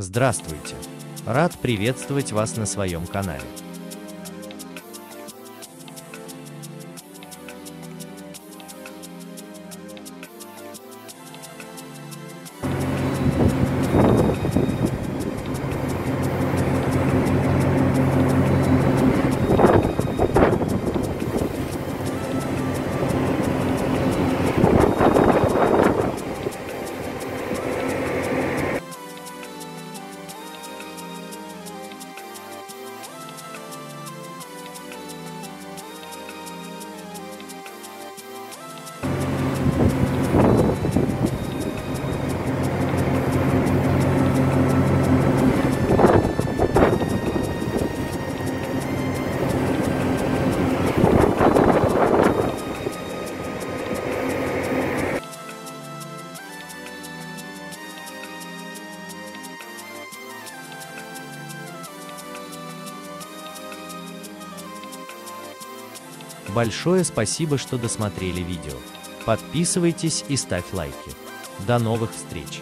Здравствуйте! Рад приветствовать вас на своем канале. Большое спасибо, что досмотрели видео. Подписывайтесь и ставь лайки. До новых встреч!